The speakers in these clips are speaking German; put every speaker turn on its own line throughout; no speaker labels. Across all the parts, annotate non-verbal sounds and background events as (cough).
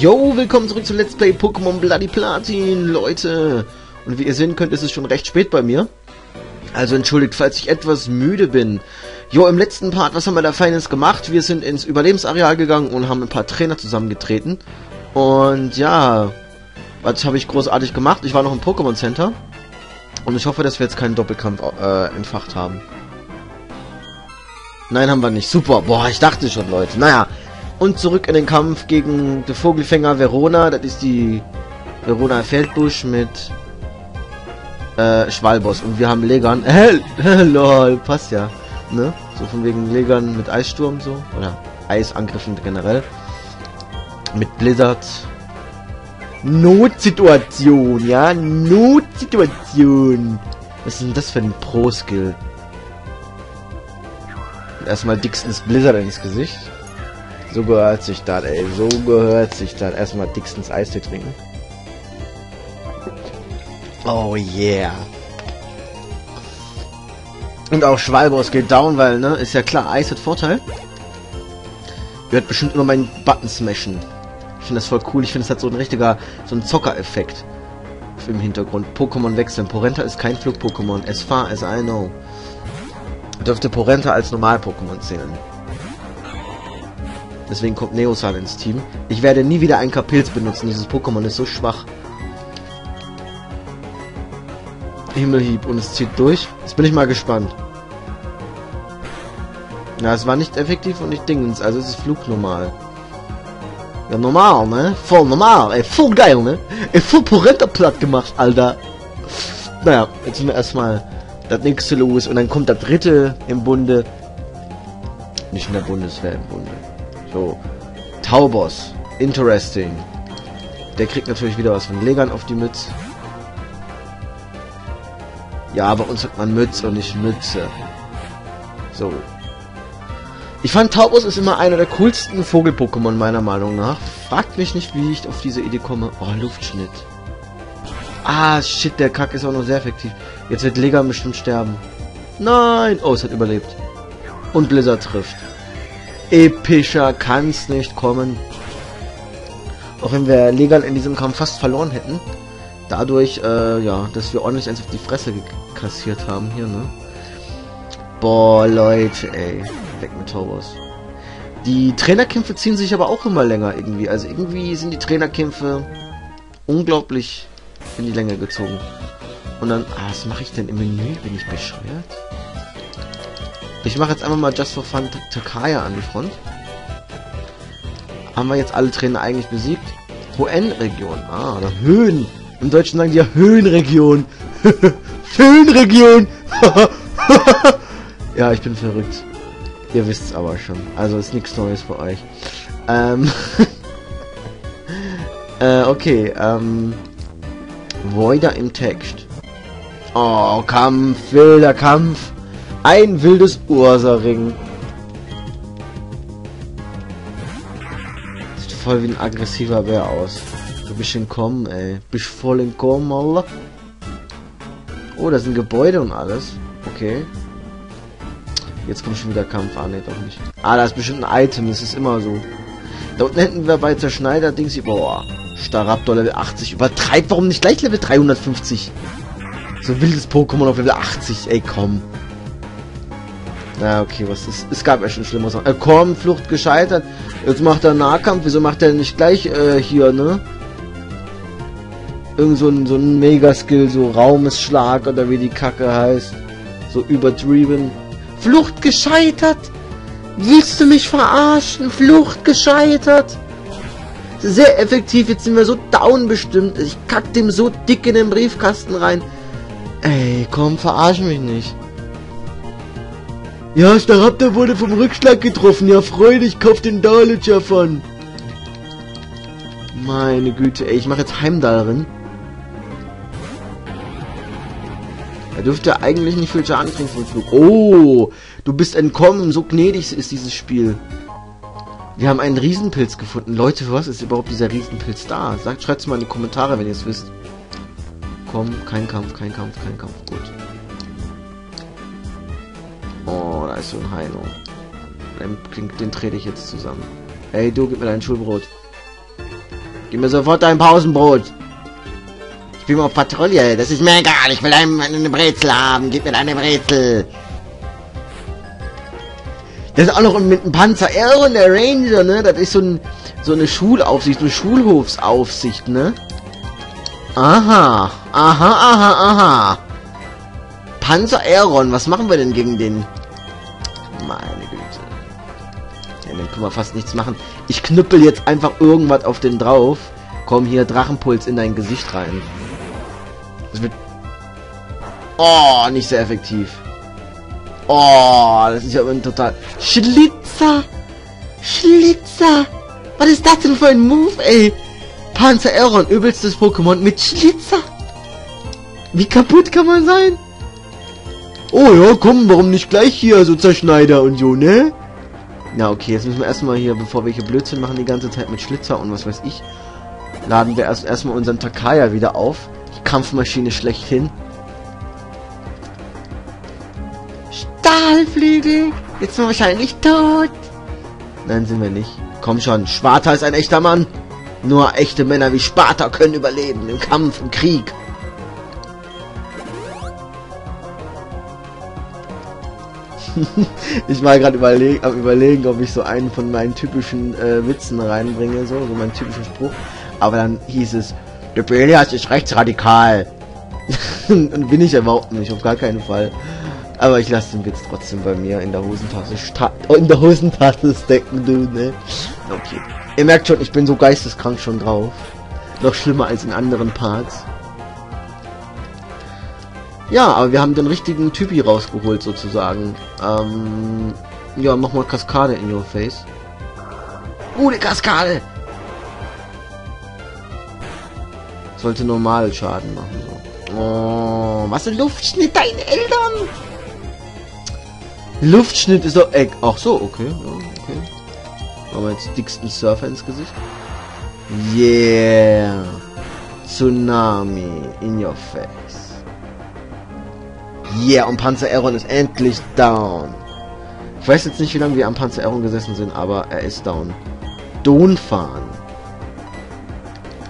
Yo, willkommen zurück zu Let's Play Pokémon Bloody Platin, Leute. Und wie ihr sehen könnt, ist es schon recht spät bei mir. Also entschuldigt, falls ich etwas müde bin. Jo, im letzten Part, was haben wir da Feines gemacht? Wir sind ins Überlebensareal gegangen und haben ein paar Trainer zusammengetreten. Und ja, was habe ich großartig gemacht? Ich war noch im Pokémon Center. Und ich hoffe, dass wir jetzt keinen Doppelkampf äh, entfacht haben. Nein, haben wir nicht. Super. Boah, ich dachte schon, Leute. Naja. Und zurück in den Kampf gegen den Vogelfänger Verona. Das ist die Verona Feldbusch mit äh, Schwalboss. Und wir haben Legan. Äh, lol, passt ja. Ne? So von wegen Legan mit Eissturm so. Oder Eisangriffen generell. Mit Blizzard. Notsituation, ja? Notsituation. Was ist denn das für ein Pro-Skill? Erstmal Dixons Blizzard ins Gesicht. So gehört sich das, ey. So gehört sich das. Erstmal Dixons Eistee trinken. Oh yeah. Und auch Schwalbos geht down, weil, ne, ist ja klar, Eis hat Vorteil. Wird bestimmt immer meinen Button smashen. Ich finde das voll cool. Ich finde, es hat so ein richtiger, so ein Zocker-Effekt im Hintergrund. Pokémon wechseln. Porenta ist kein Flug-Pokémon. As far as I know. Dürfte Porenta als Normal-Pokémon zählen. Deswegen kommt Neosal ins Team. Ich werde nie wieder ein Kapilz benutzen. Dieses Pokémon ist so schwach. Himmelhieb und es zieht durch. Jetzt bin ich mal gespannt. Ja, es war nicht effektiv und nicht Dingens, also es ist flugnormal. Ja, normal, ne? Voll normal, ey, voll geil, ne? Ey, voll Porenta platt gemacht, Alter. Naja, jetzt sind wir erstmal das nächste los und dann kommt der dritte im Bunde. Nicht in der Bundeswehr im Bunde. So. Taubos. Interesting. Der kriegt natürlich wieder was von Legern auf die Mütze. Ja, bei uns hat man Mütze und nicht Mütze. So. Ich fand Taubos ist immer einer der coolsten Vogel-Pokémon meiner Meinung nach. Fragt mich nicht, wie ich auf diese Idee komme. Oh, Luftschnitt. Ah, shit, der Kack ist auch noch sehr effektiv. Jetzt wird Legan bestimmt sterben. Nein! Oh, es hat überlebt. Und Blizzard trifft. Epischer kann's nicht kommen. Auch wenn wir Legan in diesem Kampf fast verloren hätten. Dadurch, äh, ja, dass wir ordentlich eins auf die Fresse kassiert haben hier, ne? Boah, Leute, ey. Weg mit Taubos. Die Trainerkämpfe ziehen sich aber auch immer länger irgendwie. Also irgendwie sind die Trainerkämpfe unglaublich in die Länge gezogen. Und dann, ah, was mache ich denn im Menü? Bin ich bescheuert? Ich mache jetzt einfach mal Just for Fun Takaya an die Front. Haben wir jetzt alle Trainer eigentlich besiegt? Hoenn-Region. Ah, oder Höhen. Im Deutschen sagen die ja Höhenregion. (laughs) Höhenregion. (laughs) ja, ich bin verrückt. Ihr wisst's aber schon. Also ist nichts Neues für euch. Ähm. (laughs) äh, okay, ähm. Voider im Text. Oh, Kampf, wilder Kampf. Ein wildes Ursaring. Sieht voll wie ein aggressiver Bär aus. Du bist in Kommen, ey. Bist voll in Kommen, Alter. Oh, da sind Gebäude und alles. Okay. Jetzt kommt schon wieder Kampf. Ah, ne, doch nicht. Ah, da ist bestimmt ein Item. Das ist immer so. Da unten hätten wir bei Zerschneider Dings. Boah. Staraptor Level 80. Übertreibt. Warum nicht gleich Level 350? So wildes Pokémon auf Level 80. Ey, komm. Na, okay, was ist... Es gab ja schon schlimmer Sachen. Äh, komm, Flucht gescheitert. Jetzt macht er Nahkampf. Wieso macht er nicht gleich, äh, hier, ne? Irgend so ein, so ein Mega-Skill, so Raumesschlag oder wie die Kacke heißt. So übertrieben. Flucht gescheitert? Willst du mich verarschen? Flucht gescheitert? Sehr effektiv, jetzt sind wir so down bestimmt. Ich kack dem so dick in den Briefkasten rein. Ey, komm, verarsch mich nicht. Ja, Staraptor wurde vom Rückschlag getroffen. Ja, freu dich, kauf den Dalitcher von. Meine Güte, ey, ich mache jetzt Heimdall Er dürfte eigentlich nicht viel Schaden kriegen vom Flug. Oh, du bist entkommen. So gnädig ist dieses Spiel. Wir haben einen Riesenpilz gefunden. Leute, für was ist überhaupt dieser Riesenpilz da? Sagt, schreibt's mal in die Kommentare, wenn ihr es wisst. Komm, kein Kampf, kein Kampf, kein Kampf. Gut. Oh, da ist so ein Heino. Den, den trete ich jetzt zusammen. Ey, du, gib mir dein Schulbrot. Gib mir sofort dein Pausenbrot. Ich bin auf Patrouille. Das ist mir egal. Ich will eine, eine Brezel haben. Gib mir deine Brezel. Das ist auch noch mit einem Panzer R und der Ranger, ne? Das ist so, ein, so eine Schulaufsicht, eine Schulhofsaufsicht, ne? Aha, aha, aha, aha. Panzer Aeron, was machen wir denn gegen den? Meine Güte. Ja, dann können wir fast nichts machen. Ich knüppel jetzt einfach irgendwas auf den drauf. Komm hier, Drachenpuls in dein Gesicht rein. Das wird... Oh, nicht sehr effektiv. Oh, das ist ja ein total... Schlitzer! Schlitzer! Was ist das denn für ein Move, ey? Panzer Aeron, übelstes Pokémon mit Schlitzer! Wie kaputt kann man sein? Oh ja, komm, warum nicht gleich hier so Zerschneider und so, ne? Ja, okay, jetzt müssen wir erstmal hier, bevor wir hier Blödsinn machen, die ganze Zeit mit Schlitzer und was weiß ich, laden wir erst erstmal unseren Takaya wieder auf. Die Kampfmaschine schlechthin. Stahlflügel! Jetzt sind wir wahrscheinlich tot. Nein, sind wir nicht. Komm schon, Sparta ist ein echter Mann. Nur echte Männer wie Sparta können überleben im Kampf, im Krieg. (laughs) ich war gerade überleg am überlegen, ob ich so einen von meinen typischen äh, Witzen reinbringe, so, so meinen typischen Spruch. Aber dann hieß es, der Belias ist rechtsradikal. (laughs) Und bin ich überhaupt nicht, auf gar keinen Fall. Aber ich lasse den Witz trotzdem bei mir in der Hosentasche in der Hosentasche stecken, du, ne? Okay. Ihr merkt schon, ich bin so geisteskrank schon drauf. Noch schlimmer als in anderen Parts. Ja, aber wir haben den richtigen Typi rausgeholt sozusagen. Ähm, ja, mach mal Kaskade in your face. Gute Kaskade! Sollte normal Schaden machen. So. Oh, was ein Luftschnitt, deine Eltern! Luftschnitt ist doch... Äh, ach so, okay. Ja, okay. Machen wir jetzt dicksten Surfer ins Gesicht. Yeah! Tsunami in your face. Yeah, und Panzer Aaron ist endlich down. Ich weiß jetzt nicht, wie lange wir am Panzer Aaron gesessen sind, aber er ist down. Donfahren.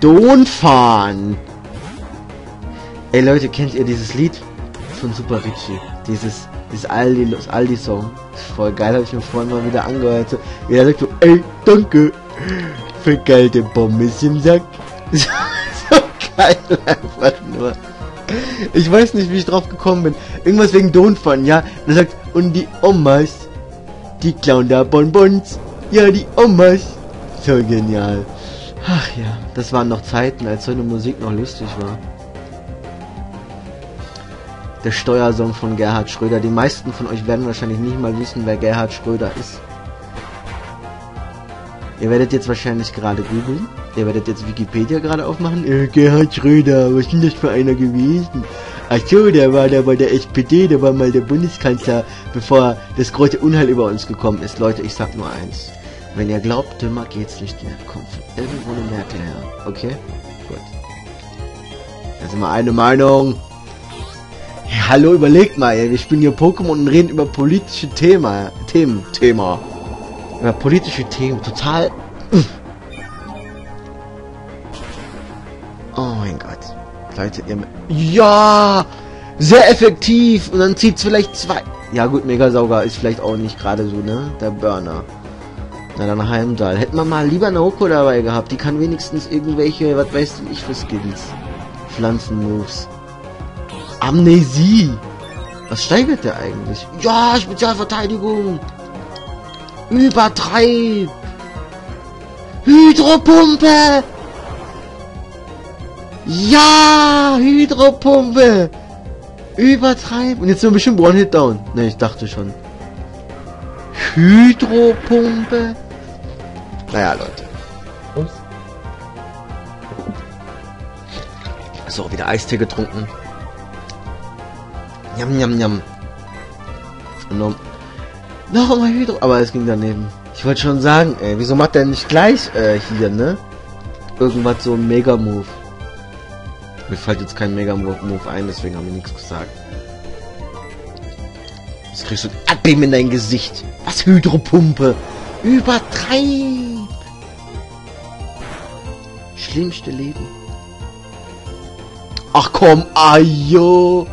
Donfahren! Ey Leute, kennt ihr dieses Lied von Super Richie? Dieses, dieses Aldi, das Aldi-Song. Voll geil, habe ich mir vorhin mal wieder angehört. So, er sagt so, ey, danke für kalte Pommes im Sack. (laughs) so geil, einfach nur. Ich weiß nicht, wie ich drauf gekommen bin. Irgendwas wegen Donfan, ja. Er sagt, und die Omas, die klauen da Bonbons. Ja, die Omas. So genial. Ach ja, das waren noch Zeiten, als so eine Musik noch lustig war. Der Steuersong von Gerhard Schröder. Die meisten von euch werden wahrscheinlich nicht mal wissen, wer Gerhard Schröder ist. Ihr werdet jetzt wahrscheinlich gerade googeln. Ihr werdet jetzt Wikipedia gerade aufmachen. Äh, Gerhard Schröder, was ist denn das für einer gewesen? Ach so, der war da bei der SPD, der war mal der Bundeskanzler, bevor das große Unheil über uns gekommen ist. Leute, ich sag nur eins. Wenn ihr glaubt, dümmer geht's nicht mehr. Kommt von irgendwo eine Merkel her. Okay? Gut. Da sind wir eine Meinung. Ja, hallo, überlegt mal, ey. wir spielen hier Pokémon und reden über politische Thema, Themen, Thema. Über politische Themen, total... Oh mein Gott. Leute, ihr... Ja! Sehr effektiv! Und dann zieht's vielleicht zwei... Ja gut, Megasauger ist vielleicht auch nicht gerade so, ne? Der Burner. Na dann Heimdall. Hätten wir mal lieber Naoko dabei gehabt. Die kann wenigstens irgendwelche, was weiß ich für Skills. Pflanzenmoves. Amnesie. Was steigert der eigentlich? Ja, Spezialverteidigung. Übertreib. Hydropumpe. Ja, Hydropumpe. Übertreib. Und jetzt sind wir bestimmt One-Hit-Down. Ne, ich dachte schon. Hydropumpe. Naja, Leute. Ups. So, wieder Eistee getrunken. Njam, njam, njam. Noch, noch mal Hydro... Aber es ging daneben. Ich wollte schon sagen, ey, wieso macht der nicht gleich äh, hier, ne? Irgendwas so ein Mega-Move. Mir fällt jetzt kein Mega-Move ein, deswegen haben wir nichts gesagt. Jetzt kriegst du ein Erdbeben in dein Gesicht. Was Hydropumpe? Übertreib! schlimmste Leben. Ach komm, ayo!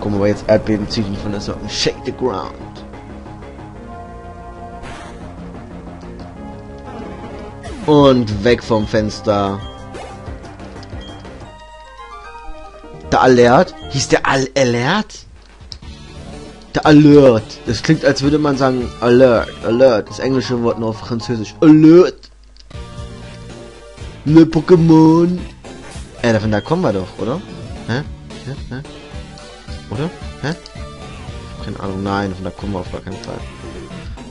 Komm, aber jetzt Erdbeben zieht ihn von der Socken. Shake the ground. Und weg vom Fenster. Der Alert? Hieß der Al Alert? Der Alert. Das klingt, als würde man sagen Alert, Alert. Das englische Wort nur auf Französisch. Alert. Ne Pokémon. Äh, davon da kommen wir doch, oder? Hä? Hä? Hä? Oder? Hä? Keine Ahnung, nein, von da kommen wir auf gar keinen Fall.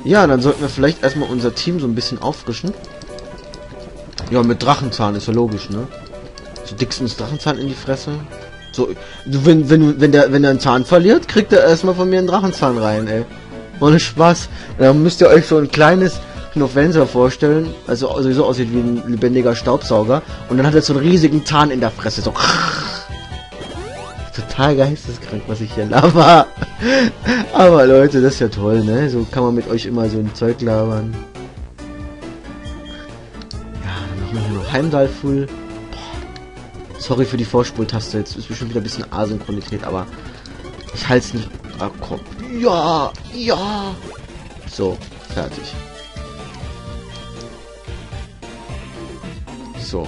Ja, dann sollten wir vielleicht erstmal unser Team so ein bisschen auffrischen. Ja, mit Drachenzahn ist ja logisch, ne? So dickstens Drachenzahn in die Fresse. So, wenn, wenn, wenn der, wenn er einen Zahn verliert, kriegt er erstmal von mir einen Drachenzahn rein, ey. Ohne Spaß. Dann müsst ihr euch so ein kleines Knofenser vorstellen, also sowieso aussieht wie ein lebendiger Staubsauger. Und dann hat er so einen riesigen Zahn in der Fresse, so. Total geisteskrank, was ich hier laber. Aber Leute, das ist ja toll, ne? So kann man mit euch immer so ein Zeug labern. Ja, dann machen wir noch Heimdall full. Sorry für die Vorspultaste, jetzt ist bestimmt wieder ein bisschen Asynchronität, aber ich halte es nicht. Ah, komm. Ja, ja. So, fertig. So.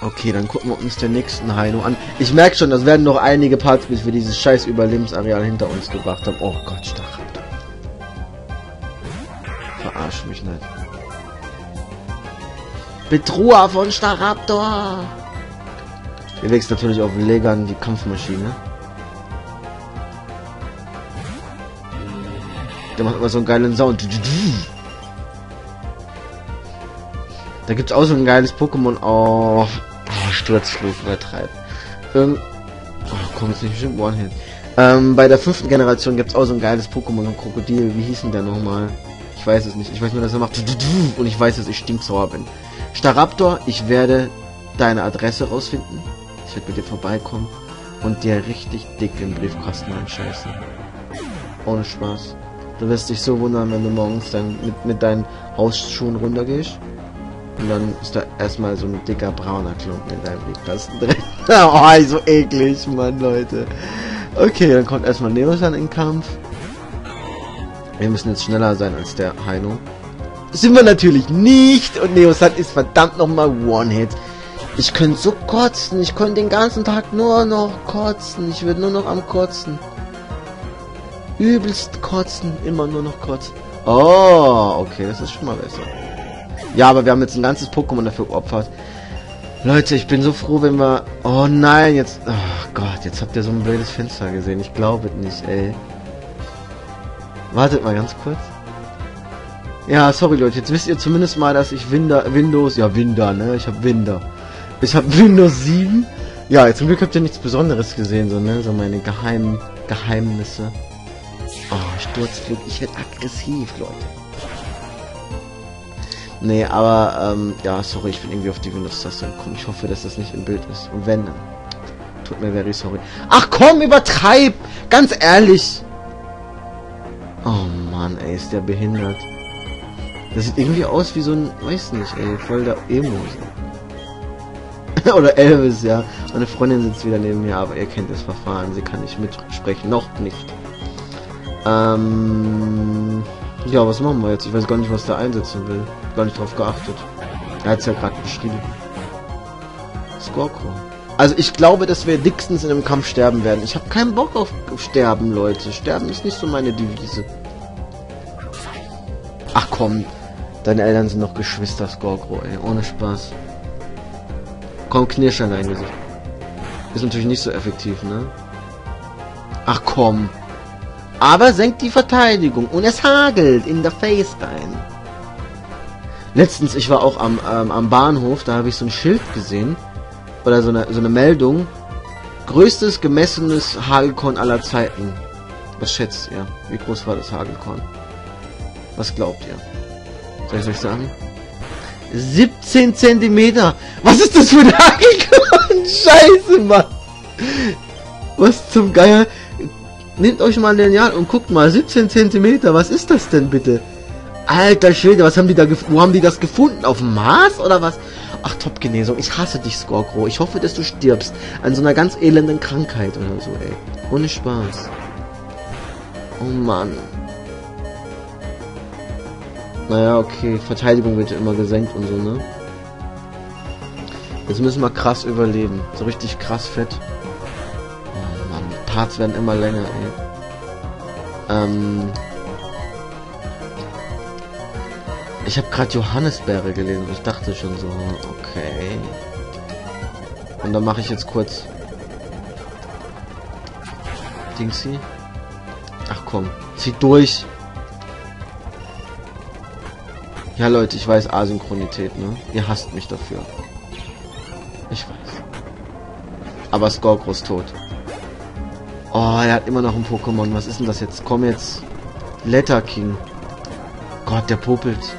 Okay, dann gucken wir uns den nächsten Heino an. Ich merke schon, das werden noch einige Parts, bis wir dieses scheiß Überlebensareal hinter uns gebracht haben. Oh Gott, Stacheldraht. Verarsch mich nicht. Betrua von Staraptor! Wir wächst natürlich auf Legan die Kampfmaschine. Der macht immer so einen geilen Sound. Da gibt es auch so ein geiles Pokémon auf oh, Sturzflug übertreibt. Ähm, oh, komm jetzt nicht bestimmt One-Hit. Ähm, bei der fünften Generation gibt es auch so ein geiles Pokémon, ein Krokodil. Wie hieß denn der nochmal? Ich weiß es nicht. Ich weiß nur, dass er macht und ich weiß, dass ich stinksauer bin. Staraptor, ich werde deine Adresse rausfinden. Ich werde mit dir vorbeikommen und dir richtig dick im Briefkasten einscheißen. Ohne Spaß. Du wirst dich so wundern, wenn du morgens dann mit, mit deinen Hausschuhen runtergehst. Und dann ist da erstmal so ein dicker brauner Klumpen in deinem Briefkasten drin. (laughs) oh, so eklig, Mann, Leute. Okay, dann kommt erstmal Neosan in den Kampf. Wir müssen jetzt schneller sein als der Heino. Sind wir natürlich nicht. Und Neosan ist verdammt nochmal One-Hit. Ich könnte so kotzen. Ich könnte den ganzen Tag nur noch kotzen. Ich würde nur noch am Kotzen. Übelst kotzen. Immer nur noch kotzen. Oh, okay, das ist schon mal besser. Ja, aber wir haben jetzt ein ganzes Pokémon dafür geopfert. Leute, ich bin so froh, wenn wir... Oh nein, jetzt... Oh Gott, jetzt habt ihr so ein blödes Fenster gesehen. Ich glaube nicht, ey. Wartet mal ganz kurz. Ja, sorry Leute, jetzt wisst ihr zumindest mal, dass ich Windows... Windows... Ja, Windows, ne? Ich habe Windows. Ich habe Windows 7. Ja, zum Glück habt ihr nichts Besonderes gesehen, so, ne? So meine geheimen Geheimnisse. Oh, Sturzflug. Ich werde aggressiv, Leute. Nee, aber, ähm, ja, sorry, ich bin irgendwie auf die Windows-Taste gekommen. Ich hoffe, dass das nicht im Bild ist. Und wenn, dann tut mir very sorry. Ach komm, übertreib! Ganz ehrlich! Oh Mann, ey, ist der behindert. Das sieht irgendwie aus wie so ein, weiß nicht, ey, voll der Emo. (laughs) Oder Elvis, ja. Meine Freundin sitzt wieder neben mir, aber ihr kennt das Verfahren. Sie kann nicht mitsprechen. Noch nicht. Ähm... Ja, was machen wir jetzt? Ich weiß gar nicht, was der einsetzen will. Gar nicht drauf geachtet. Er hat es ja gerade beschrieben. Scorco. Also ich glaube, dass wir dickstens in einem Kampf sterben werden. Ich habe keinen Bock auf Sterben, Leute. Sterben ist nicht so meine Devise. Ach komm. Deine Eltern sind noch Geschwister, Scorco, ey. Ohne Spaß. Komm, knirsch an dein Gesicht. Ist natürlich nicht so effektiv, ne? Ach komm. Aber senkt die Verteidigung und es hagelt in der Face rein. Letztens, ich war auch am, ähm, am Bahnhof, da habe ich so ein Schild gesehen. Oder so eine, so eine Meldung. Größtes gemessenes Hagelkorn aller Zeiten. Was schätzt ihr? Wie groß war das Hagelkorn? Was glaubt ihr? Soll ich euch sagen? 17 Zentimeter! Was ist das für ein Hagelkorn? (laughs) Scheiße, Mann! Was zum Geier? nehmt euch mal ein Lineal und guckt mal, 17 Zentimeter, was ist das denn bitte? Alter Schwede, was haben die da, wo haben die das gefunden? Auf dem Mars oder was? Ach, Top-Genesung, ich hasse dich, Skorkro. Ich hoffe, dass du stirbst an so einer ganz elenden Krankheit oder so, ey. Ohne Spaß. Oh Mann. Naja, okay, Verteidigung wird ja immer gesenkt und so, ne? Jetzt müssen wir krass überleben. So richtig krass fett. Oh Mann, Parts werden immer länger, ey. Ähm... Ich habe gerade Johannisbeere gelesen. Ich dachte schon so, okay. Und dann mache ich jetzt kurz Dingsy. Ach komm, zieh durch. Ja Leute, ich weiß Asynchronität, ne? Ihr hasst mich dafür. Ich weiß. Aber Skorkro ist tot. Oh, er hat immer noch ein Pokémon. Was ist denn das jetzt? Komm jetzt. Letter King. Gott, der popelt.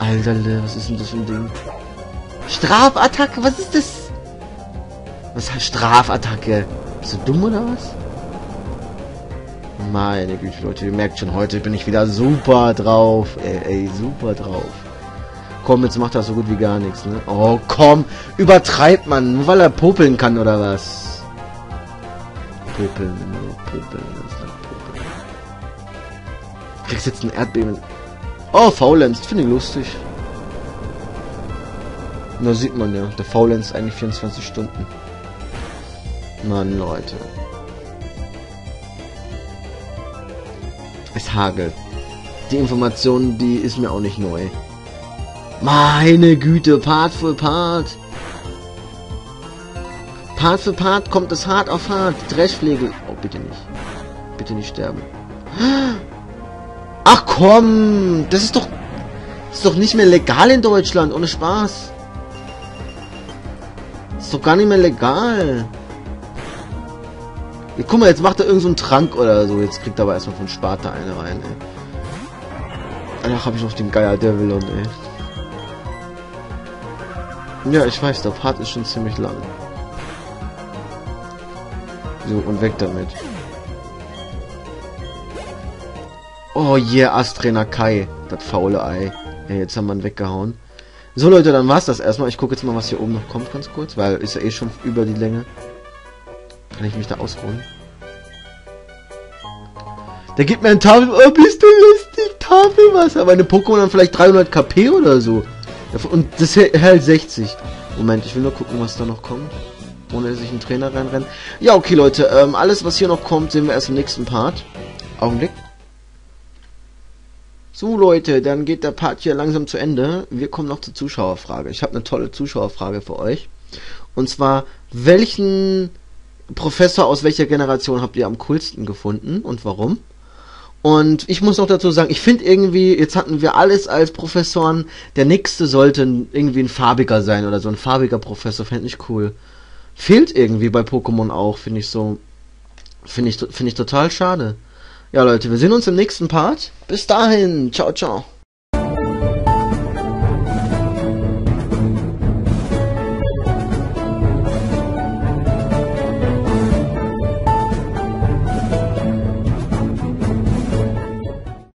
Alter, was ist denn das für ein Ding? Strafattacke, was ist das? Was heißt Strafattacke? Bist du dumm oder was? Meine Güte, Leute, ihr merkt schon, heute bin ich wieder super drauf. Ey, ey, super drauf. Komm, jetzt macht er so gut wie gar nichts, ne? Oh, komm, übertreibt man, nur weil er popeln kann oder was? Popeln, nur popeln, popeln. Kriegst jetzt ein Erdbeben. Oh, Faulenz, finde ich lustig. Da sieht man ja, der Faulenz eigentlich 24 Stunden. Mann, Leute. Es hagelt. Die Information, die ist mir auch nicht neu. Meine Güte, Part für Part. Part für Part kommt es hart auf hart. Dreschflegel. Oh, bitte nicht. Bitte nicht sterben. Komm, das ist doch... Ist doch nicht mehr legal in Deutschland, ohne Spaß. Ist doch gar nicht mehr legal. Ja, guck mal, jetzt macht er irgendeinen so Trank oder so. Jetzt kriegt er aber erstmal von Sparta eine rein, ey. Danach habe ich noch den Geier Devil ey. Ja, ich weiß, der Part ist schon ziemlich lang. So, und weg damit. Oh yeah, Astrainer Kai. Das faule Ei. Ja, jetzt haben wir ihn weggehauen. So Leute, dann war's das erstmal. Ich gucke jetzt mal, was hier oben noch kommt, ganz kurz, weil ist ja eh schon über die Länge. Kann ich mich da ausruhen? Der gibt mir ein Tafel... Oh, bist du lustig? Tafelwasser. Meine Pokémon haben vielleicht 300 KP oder so. Und das hält 60. Moment, ich will nur gucken, was da noch kommt. Ohne dass ich einen Trainer reinrenne. Ja, okay, Leute. Ähm, alles, was hier noch kommt, sehen wir erst im nächsten Part. Augenblick. So Leute, dann geht der Part hier langsam zu Ende. Wir kommen noch zur Zuschauerfrage. Ich habe eine tolle Zuschauerfrage für euch. Und zwar, welchen Professor aus welcher Generation habt ihr am coolsten gefunden und warum? Und ich muss noch dazu sagen, ich finde irgendwie, jetzt hatten wir alles als Professoren, der nächste sollte irgendwie ein farbiger sein oder so ein farbiger Professor, fände ich cool. Fehlt irgendwie bei Pokémon auch, finde ich so. Finde ich, finde ich total schade. Ja, Leute, wir sehen uns im nächsten Part. Bis dahin. Ciao, ciao.